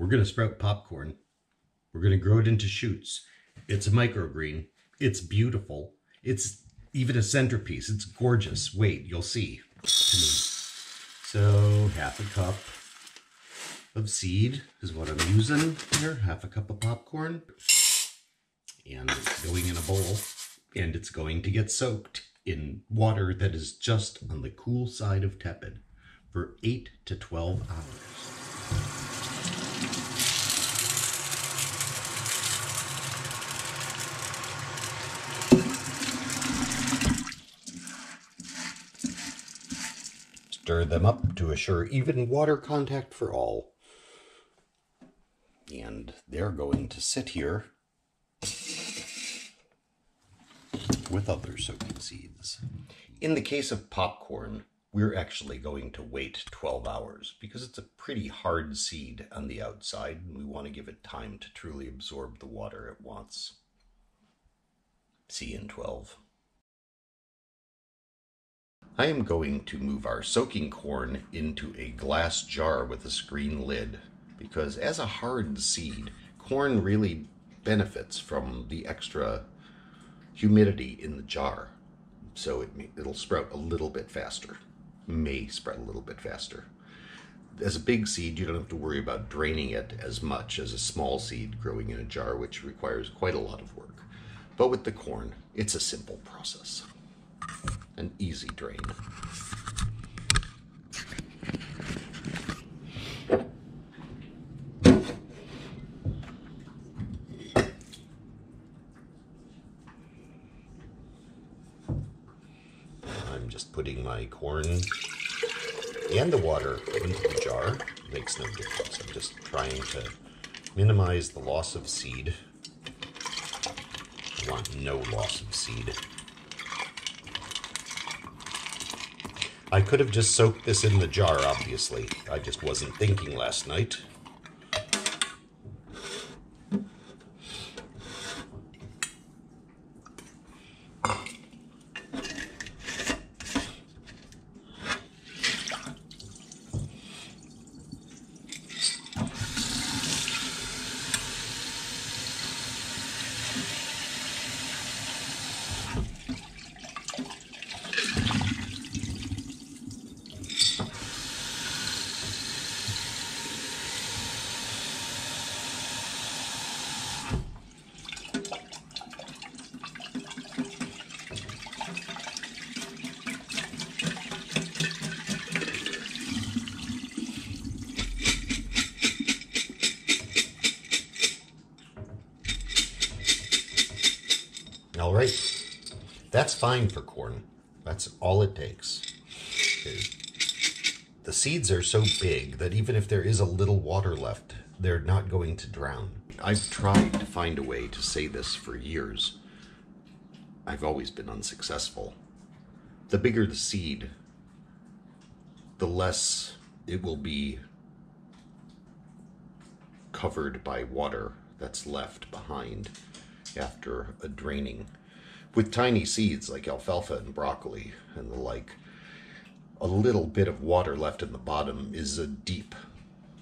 We're going to sprout popcorn. We're going to grow it into shoots. It's a microgreen. It's beautiful. It's even a centerpiece. It's gorgeous. Wait, you'll see. So half a cup of seed is what I'm using here. Half a cup of popcorn. And it's going in a bowl. And it's going to get soaked in water that is just on the cool side of tepid for 8 to 12 hours. Stir them up to assure even water contact for all. And they're going to sit here with other soaking seeds. In the case of popcorn, we're actually going to wait 12 hours because it's a pretty hard seed on the outside and we want to give it time to truly absorb the water it wants. See you in 12. I am going to move our soaking corn into a glass jar with a screen lid because as a hard seed, corn really benefits from the extra humidity in the jar. So it, it'll sprout a little bit faster, may sprout a little bit faster. As a big seed, you don't have to worry about draining it as much as a small seed growing in a jar, which requires quite a lot of work. But with the corn, it's a simple process an easy drain. I'm just putting my corn and the water into the jar. Makes no difference. I'm just trying to minimize the loss of seed. I want no loss of seed. I could have just soaked this in the jar, obviously. I just wasn't thinking last night. All right. That's fine for corn. That's all it takes. The seeds are so big that even if there is a little water left, they're not going to drown. I've tried to find a way to say this for years. I've always been unsuccessful. The bigger the seed, the less it will be covered by water that's left behind after a draining. With tiny seeds like alfalfa and broccoli and the like, a little bit of water left in the bottom is a deep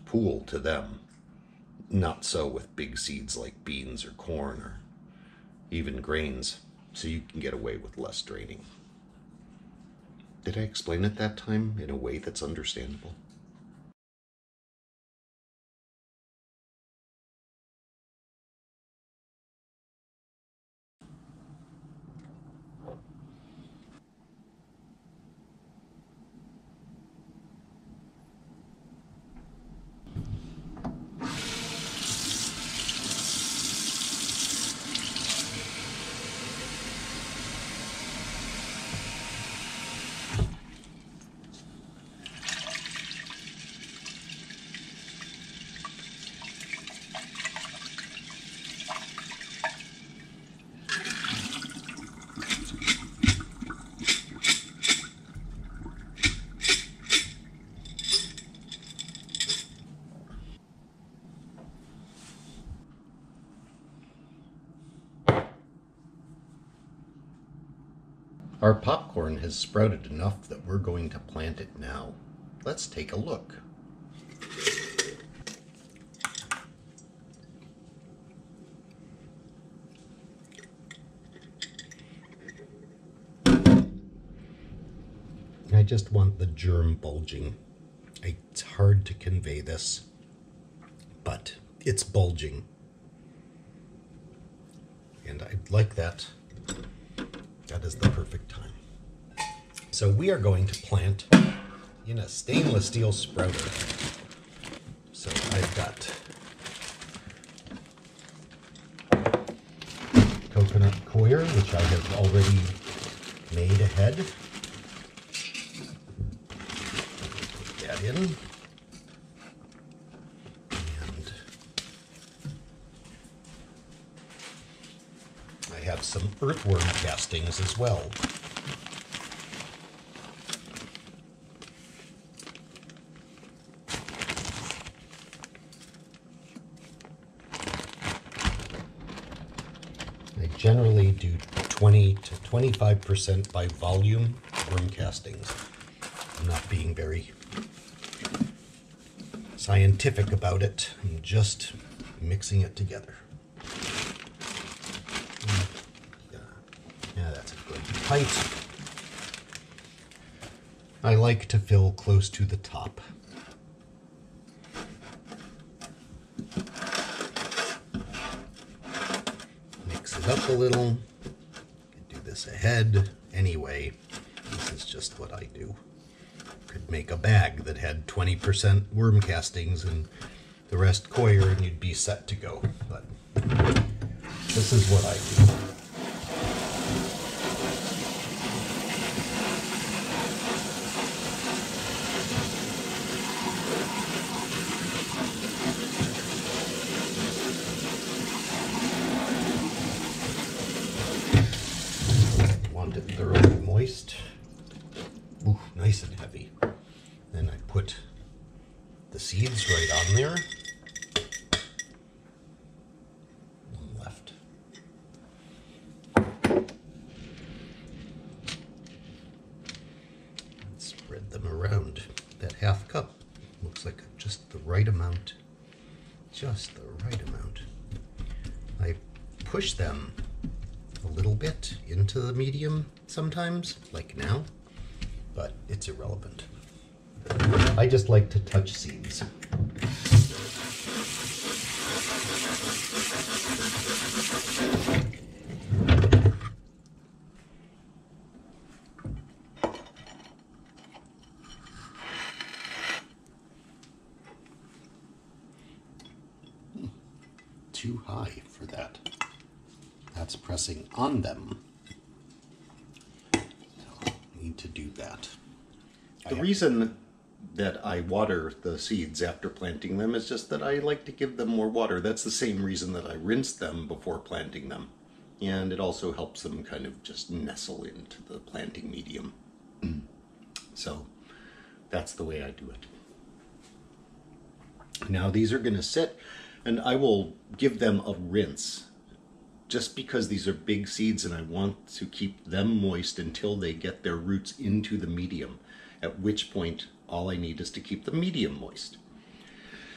pool to them. Not so with big seeds like beans or corn or even grains, so you can get away with less draining. Did I explain it that time in a way that's understandable? Our popcorn has sprouted enough that we're going to plant it now. Let's take a look. I just want the germ bulging. It's hard to convey this, but it's bulging. And I like that. That is the perfect time. So we are going to plant in a stainless steel sprouter. So I've got coconut coir, which I have already made ahead. Put that in. And I have some earthworm castings as well. I generally do 20 to 25% by volume worm castings. I'm not being very scientific about it. I'm just mixing it together. Yeah, yeah that's a height. I like to fill close to the top. mix it up a little. Do this ahead. Anyway, this is just what I do. Could make a bag that had 20% worm castings and the rest coir and you'd be set to go. But this is what I do. want it thoroughly moist. Ooh, nice and heavy. Then I put right on there. One left. And spread them around. That half cup looks like just the right amount. Just the right amount. I push them a little bit into the medium sometimes, like now, but it's irrelevant. I just like to touch seeds. Too high for that that's pressing on them. So need to do that. The reason that I water the seeds after planting them is just that I like to give them more water. That's the same reason that I rinse them before planting them. And it also helps them kind of just nestle into the planting medium. so that's the way I do it. Now these are going to sit and I will give them a rinse just because these are big seeds and I want to keep them moist until they get their roots into the medium, at which point all I need is to keep the medium moist.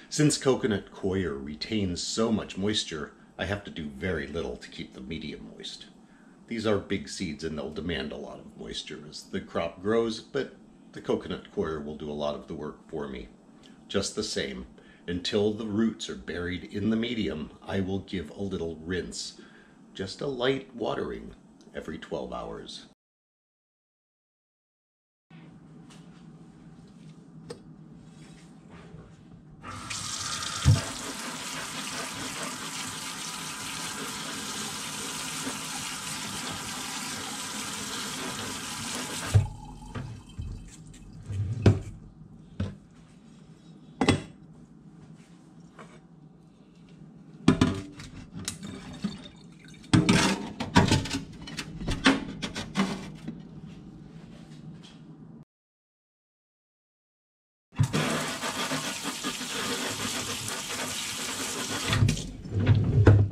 Since coconut coir retains so much moisture, I have to do very little to keep the medium moist. These are big seeds and they'll demand a lot of moisture as the crop grows, but the coconut coir will do a lot of the work for me. Just the same, until the roots are buried in the medium, I will give a little rinse just a light watering every 12 hours.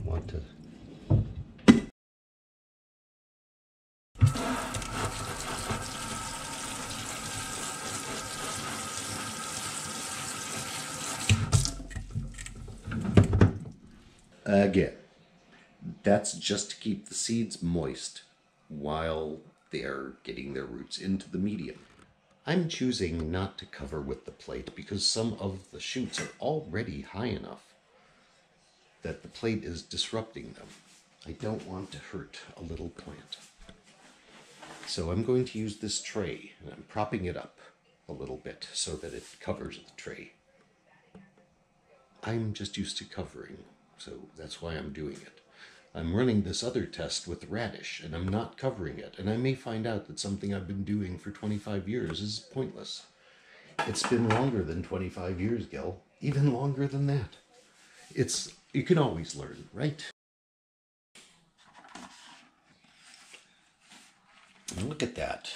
Want to Again, that's just to keep the seeds moist while they're getting their roots into the medium. I'm choosing not to cover with the plate because some of the shoots are already high enough that the plate is disrupting them. I don't want to hurt a little plant. So I'm going to use this tray and I'm propping it up a little bit so that it covers the tray. I'm just used to covering, so that's why I'm doing it. I'm running this other test with radish and I'm not covering it, and I may find out that something I've been doing for 25 years is pointless. It's been longer than 25 years, Gil. Even longer than that. It's you can always learn, right? look at that.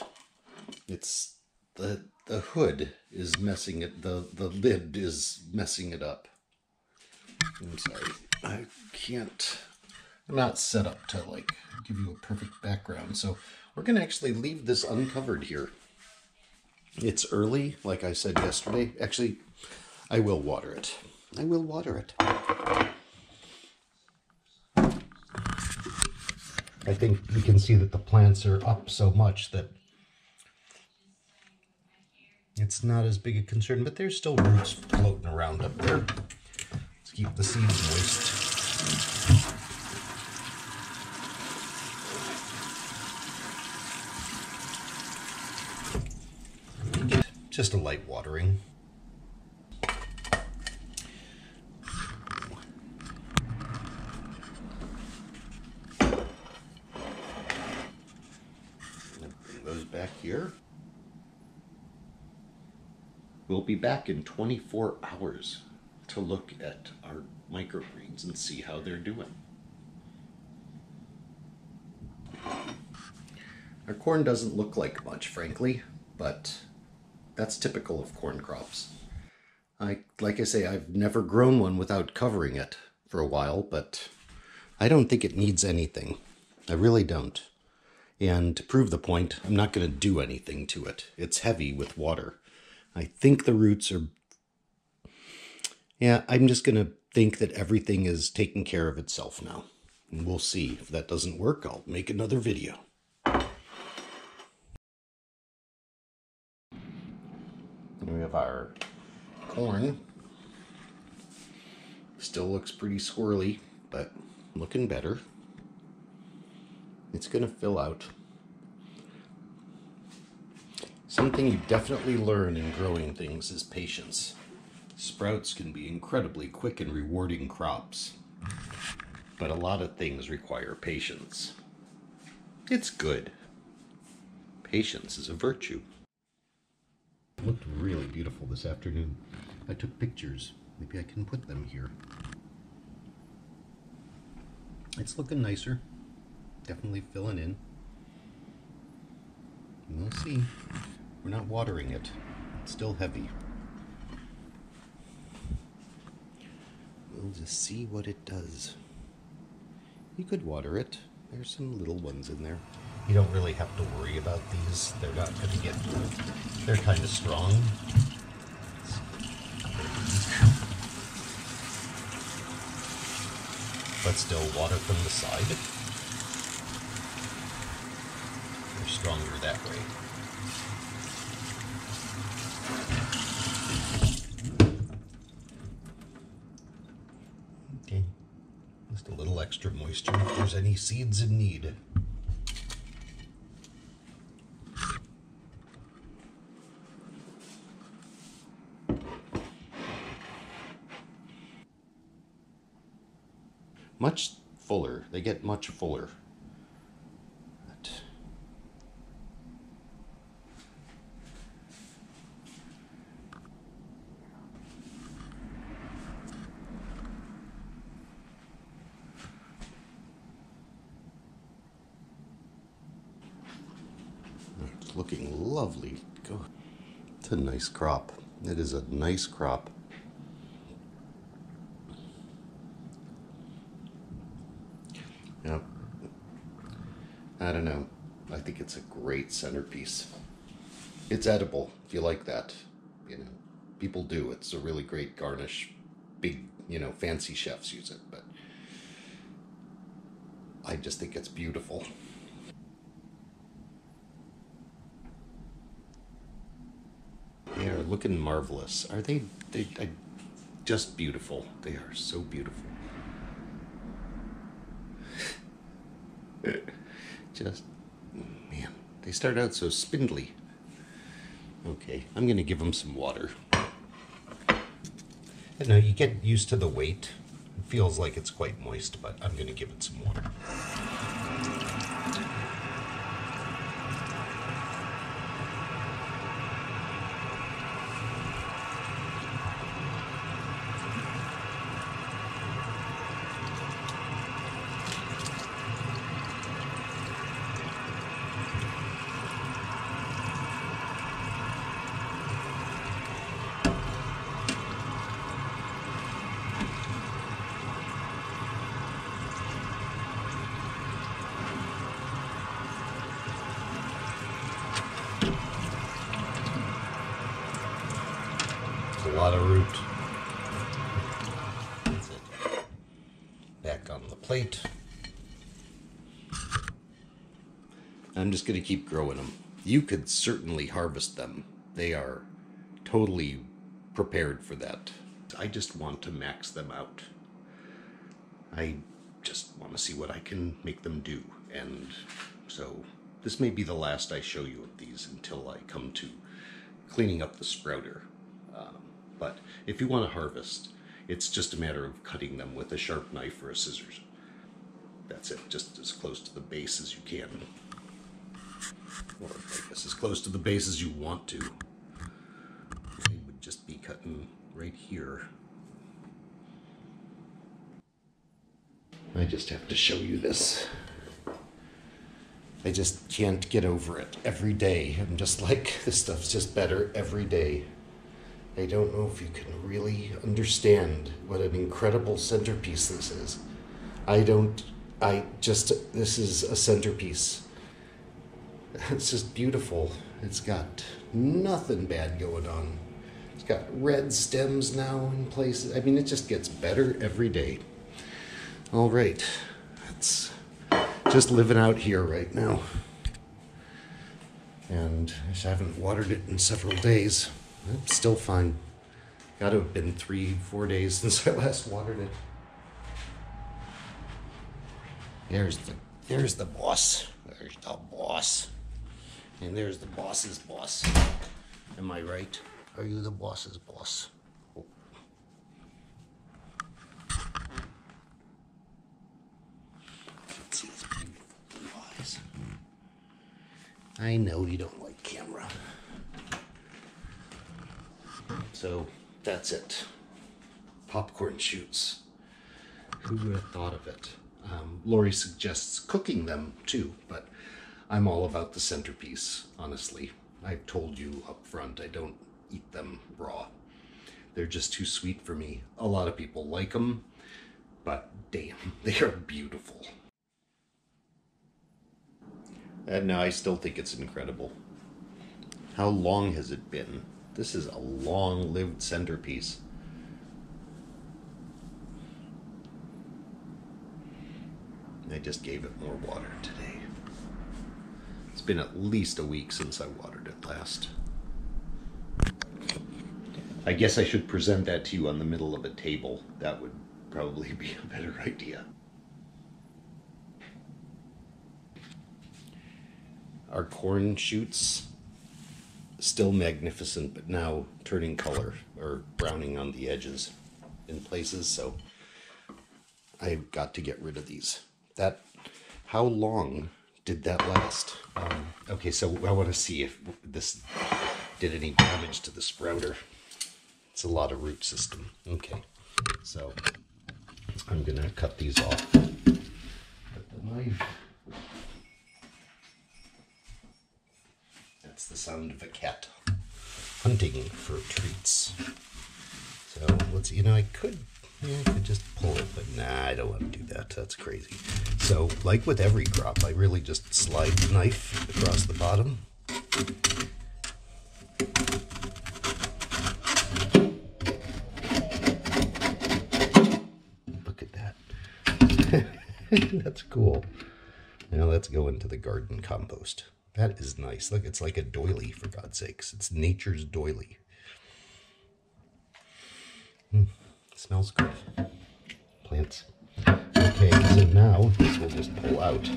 It's the the hood is messing it the the lid is messing it up. I'm sorry. I can't I'm not set up to like give you a perfect background. So we're going to actually leave this uncovered here. It's early, like I said yesterday. Actually, I will water it. I will water it. I think you can see that the plants are up so much that it's not as big a concern, but there's still roots floating around up there. Keep the seeds moist. Just a light watering. those back here. We'll be back in 24 hours to look at our microgreens and see how they're doing. Our corn doesn't look like much, frankly, but that's typical of corn crops. I, like I say, I've never grown one without covering it for a while, but I don't think it needs anything. I really don't. And to prove the point, I'm not going to do anything to it. It's heavy with water. I think the roots are... Yeah, I'm just going to think that everything is taking care of itself now. And we'll see. If that doesn't work, I'll make another video. we have our corn. Still looks pretty squirrely, but looking better. It's going to fill out. Something you definitely learn in growing things is patience. Sprouts can be incredibly quick and rewarding crops, but a lot of things require patience. It's good. Patience is a virtue. It looked really beautiful this afternoon. I took pictures. Maybe I can put them here. It's looking nicer. Definitely filling in. We'll see. We're not watering it. It's still heavy. We'll just see what it does. You could water it. There's some little ones in there. You don't really have to worry about these. They're not going to get... They're kind of strong. But still water from the side. They're stronger that way. Okay. Just a little extra moisture if there's any seeds in need. much fuller. They get much fuller. But it's looking lovely. It's a nice crop. It is a nice crop. I don't know. I think it's a great centerpiece. It's edible if you like that. You know, people do. It's a really great garnish. Big, you know, fancy chefs use it, but I just think it's beautiful. are looking marvelous. Are they? They are just beautiful. They are so beautiful. just man, they start out so spindly. Okay, I'm gonna give them some water. You know, you get used to the weight. It feels like it's quite moist, but I'm gonna give it some water. a lot of root. That's it. Back on the plate. I'm just going to keep growing them. You could certainly harvest them. They are totally prepared for that. I just want to max them out. I just want to see what I can make them do. And so this may be the last I show you of these until I come to cleaning up the sprouter. Um, but if you want to harvest, it's just a matter of cutting them with a sharp knife or a scissors. That's it, just as close to the base as you can. Or I guess as close to the base as you want to. You would just be cutting right here. I just have to show you this. I just can't get over it every day. I'm just like, this stuff's just better every day. I don't know if you can really understand what an incredible centerpiece this is. I don't, I just, this is a centerpiece. It's just beautiful. It's got nothing bad going on. It's got red stems now in places. I mean, it just gets better every day. All right, it's just living out here right now. And I haven't watered it in several days. It's still fine. Got to have been three, four days since I last watered it. There's the there's the boss. There's the boss. And there's the boss's boss. Am I right? Are you the boss's boss? Eyes. I know you don't like camera. So that's it. Popcorn shoots. Who would have thought of it? Um, Lori suggests cooking them too, but I'm all about the centerpiece, honestly. I've told you up front, I don't eat them raw. They're just too sweet for me. A lot of people like them, but damn, they are beautiful. And now I still think it's incredible. How long has it been? This is a long lived centerpiece. I just gave it more water today. It's been at least a week since I watered it last. I guess I should present that to you on the middle of a table. That would probably be a better idea. Our corn shoots still magnificent, but now turning color or browning on the edges in places. So I've got to get rid of these. That, how long did that last? Um, okay, so I want to see if this did any damage to the sprouter. It's a lot of root system. Okay, so I'm gonna cut these off with the knife. That's the sound of a cat hunting for treats. So let's, you know, I could, yeah, I could just pull it, but nah, I don't want to do that. That's crazy. So, like with every crop, I really just slide the knife across the bottom. Look at that. That's cool. Now let's go into the garden compost. That is nice. Look, it's like a doily, for God's sakes. It's nature's doily. Hmm, smells good. Plants. Okay, so now this will just pull out.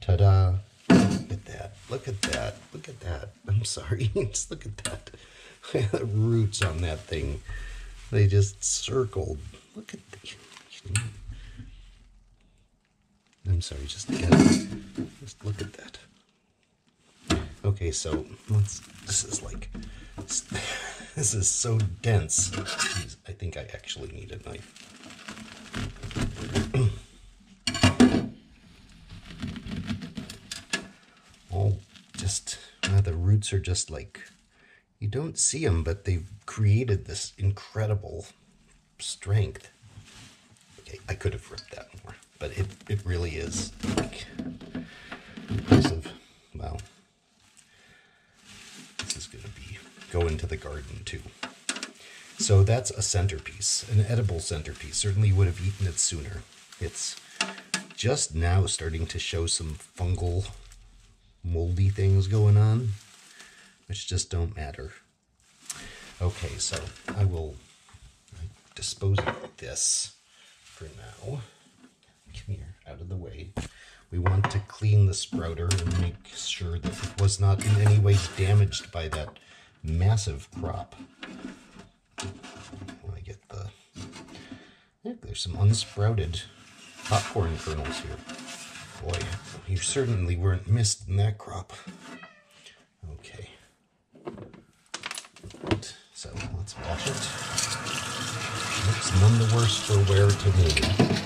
Ta-da! Look at that. Look at that. Look at that. I'm sorry. just look at that. the roots on that thing. They just circled. Look at the... I'm sorry, just just look at that. Okay, so let's. This is like this is so dense. Jeez, I think I actually need a knife. All just uh, the roots are just like you don't see them, but they've created this incredible strength. Okay, I could have ripped that more but it, it really is like impressive. Wow. This is going to be go into the garden too. So that's a centerpiece, an edible centerpiece. Certainly would have eaten it sooner. It's just now starting to show some fungal, moldy things going on, which just don't matter. Okay, so I will dispose of this for now come here, out of the way. We want to clean the sprouter and make sure that it was not in any way damaged by that massive crop. I get the... there's some unsprouted popcorn kernels here. Boy, you certainly weren't missed in that crop. Okay. So let's wash it. Looks none the worse for wear to me.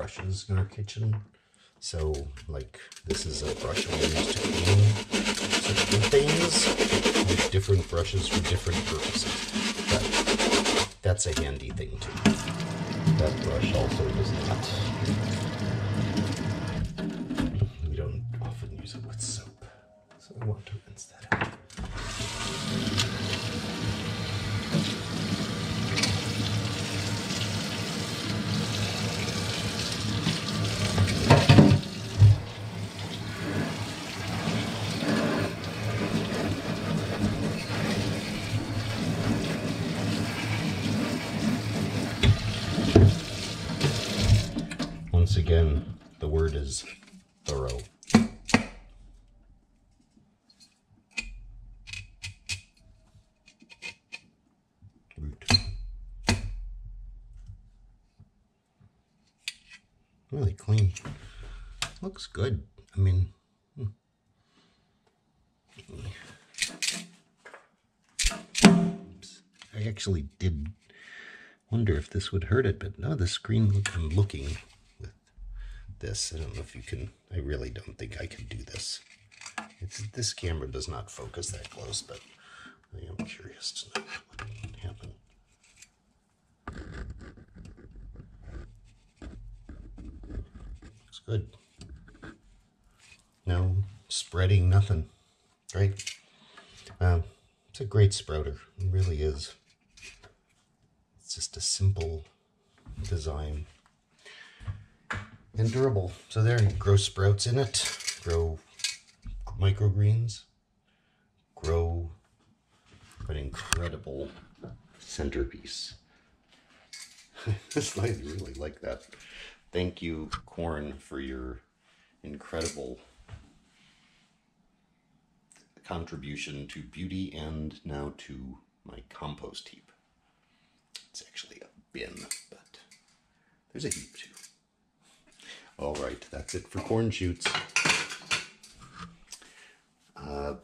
brushes in our kitchen. So, like, this is a brush we use to clean certain things. different brushes for different purposes. But that's a handy thing, too. That brush also does not. We don't often use it with soap. So I want to rinse that out. again, the word is thorough. Root. Really clean. Looks good. I mean, hmm. I actually did wonder if this would hurt it, but no, the screen I'm looking with this. I don't know if you can, I really don't think I can do this. It's, this camera does not focus that close, but I am curious to know what can happen. Good. No spreading, nothing. Right? Um, it's a great sprouter. It really is. It's just a simple design and durable. So there, grow sprouts in it, grow microgreens, grow an incredible centerpiece. I really like that. Thank you, corn, for your incredible contribution to beauty and now to my compost heap. It's actually a bin, but There's a heap too. All right, that's it for corn shoots. Uh,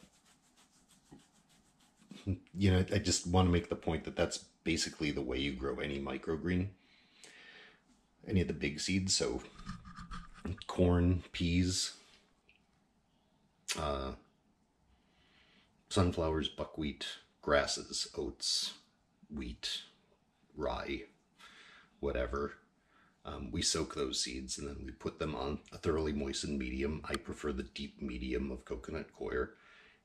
you know, I just want to make the point that that's basically the way you grow any microgreen. Any of the big seeds, so corn, peas, uh, sunflowers, buckwheat, grasses, oats, wheat, rye, whatever. Um, we soak those seeds and then we put them on a thoroughly moistened medium. I prefer the deep medium of coconut coir.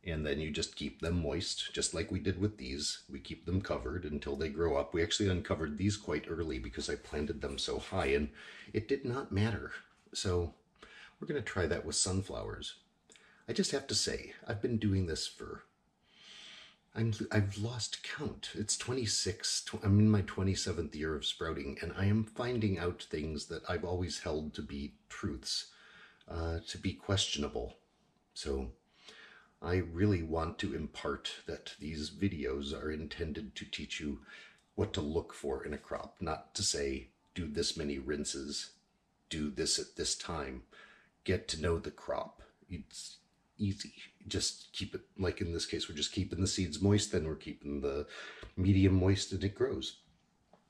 And then you just keep them moist, just like we did with these. We keep them covered until they grow up. We actually uncovered these quite early because I planted them so high and it did not matter. So we're going to try that with sunflowers. I just have to say, I've been doing this for I'm I've lost count. It's 26. I'm in my 27th year of sprouting, and I am finding out things that I've always held to be truths, uh, to be questionable. So I really want to impart that these videos are intended to teach you what to look for in a crop, not to say do this many rinses, do this at this time. Get to know the crop. It's easy. Just keep it, like in this case, we're just keeping the seeds moist, then we're keeping the medium moist and it grows.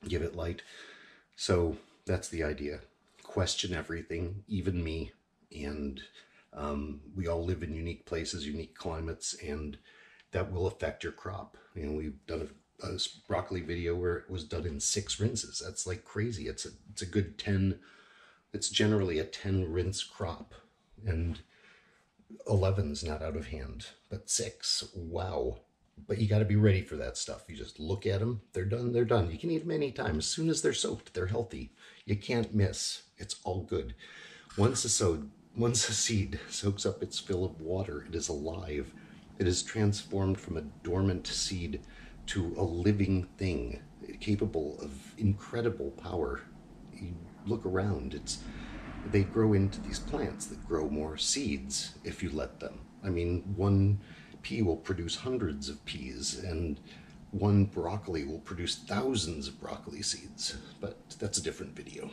Give it light. So that's the idea. Question everything, even me. And um, we all live in unique places, unique climates, and that will affect your crop. You know, we've done a, a broccoli video where it was done in six rinses. That's like crazy. It's a, it's a good 10, it's generally a 10 rinse crop. And 11's not out of hand, but 6, wow. But you got to be ready for that stuff. You just look at them, they're done, they're done. You can eat them anytime. As soon as they're soaked, they're healthy. You can't miss. It's all good. Once a, so, once a seed soaks up its fill of water, it is alive. It is transformed from a dormant seed to a living thing, capable of incredible power. You look around, it's they grow into these plants that grow more seeds if you let them. I mean, one pea will produce hundreds of peas, and one broccoli will produce thousands of broccoli seeds. But that's a different video.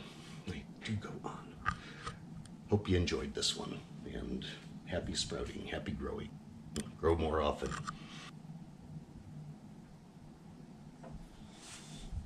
I do go on. Hope you enjoyed this one, and happy sprouting, happy growing. Grow more often.